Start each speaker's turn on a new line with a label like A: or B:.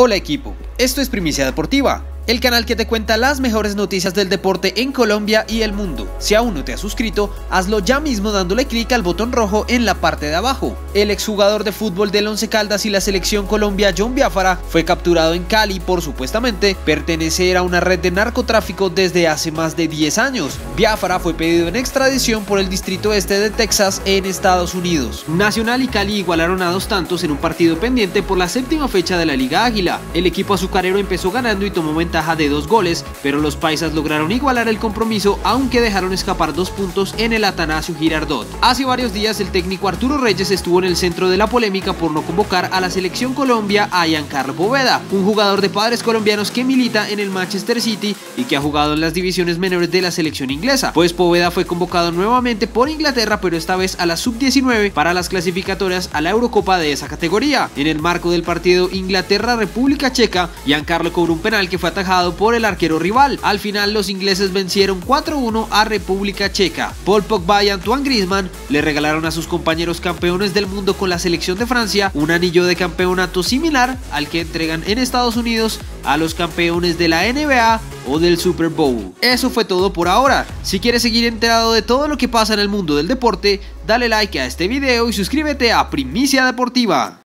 A: Hola equipo, esto es Primicia Deportiva el canal que te cuenta las mejores noticias del deporte en Colombia y el mundo. Si aún no te has suscrito, hazlo ya mismo dándole clic al botón rojo en la parte de abajo. El exjugador de fútbol del Once Caldas y la selección Colombia, John Biafara, fue capturado en Cali por supuestamente pertenecer a una red de narcotráfico desde hace más de 10 años. Biafara fue pedido en extradición por el distrito este de Texas en Estados Unidos. Nacional y Cali igualaron a dos tantos en un partido pendiente por la séptima fecha de la Liga Águila. El equipo azucarero empezó ganando y tomó ventaja de dos goles, pero los paisas lograron igualar el compromiso aunque dejaron escapar dos puntos en el Atanasio Girardot. Hace varios días el técnico Arturo Reyes estuvo en el centro de la polémica por no convocar a la selección Colombia a Giancarlo Poveda, un jugador de padres colombianos que milita en el Manchester City y que ha jugado en las divisiones menores de la selección inglesa, pues Poveda fue convocado nuevamente por Inglaterra pero esta vez a la sub-19 para las clasificatorias a la Eurocopa de esa categoría. En el marco del partido Inglaterra-República Checa, Giancarlo cobró un penal que fue por el arquero rival. Al final los ingleses vencieron 4-1 a República Checa. Paul Pogba y Antoine Griezmann le regalaron a sus compañeros campeones del mundo con la selección de Francia un anillo de campeonato similar al que entregan en Estados Unidos a los campeones de la NBA o del Super Bowl. Eso fue todo por ahora. Si quieres seguir enterado de todo lo que pasa en el mundo del deporte, dale like a este video y suscríbete a Primicia Deportiva.